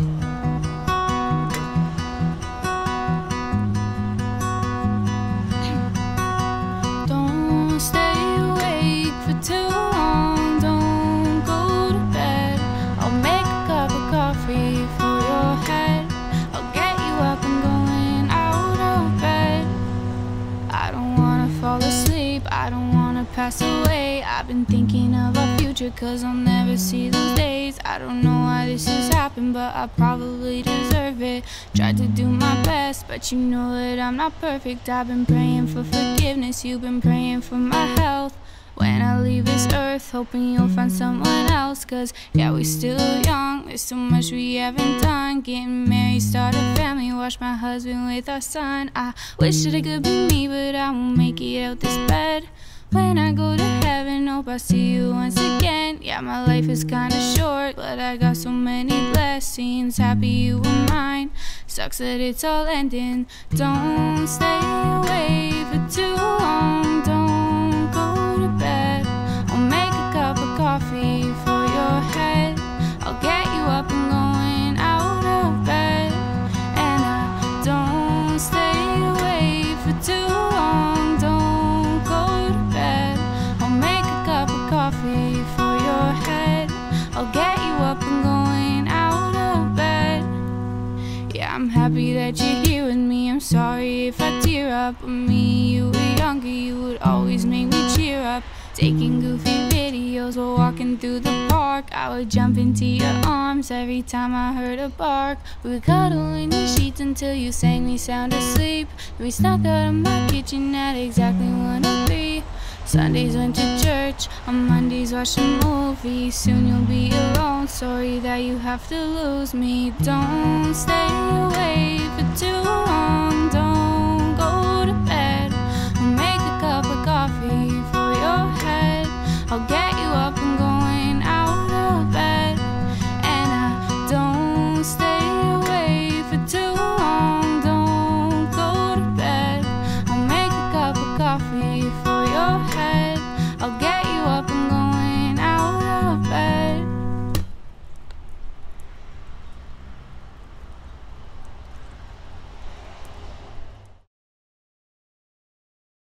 I don't wanna fall asleep. I don't pass away. I've been thinking of our future, cause I'll never see those days. I don't know why this has happened, but I probably deserve it. Tried to do my best, but you know that I'm not perfect. I've been praying for forgiveness, you've been praying for my health. When I leave this earth, hoping you'll find someone else. Cause yeah, we're still young, there's so much we haven't done. Getting married, start a family, watch my husband with our son. I wish that it could be me, but I won't make it out this bed. When I go to heaven, hope I see you once again. Yeah, my life is kinda short, but I got so many blessings. Happy you were mine. Sucks that it's all ending. Don't stay away for too long. I'll get you up and going out of bed. Yeah, I'm happy that you're here with me. I'm sorry if I tear up. With me, you were younger, you would always make me cheer up. Taking goofy videos while walking through the park. I would jump into your arms every time I heard a bark. We would cuddle in your sheets until you sang me sound asleep. We snuck out of my kitchen at exactly one oh three. Sundays went to on Mondays, watch a movie. Soon you'll be alone. Sorry that you have to lose me. Don't stay away for too long. Don't go to bed. I'll make a cup of coffee for your head. I'll get you up and going out of bed. And I don't stay away for too long. Don't go to bed. I'll make a cup of coffee for your head.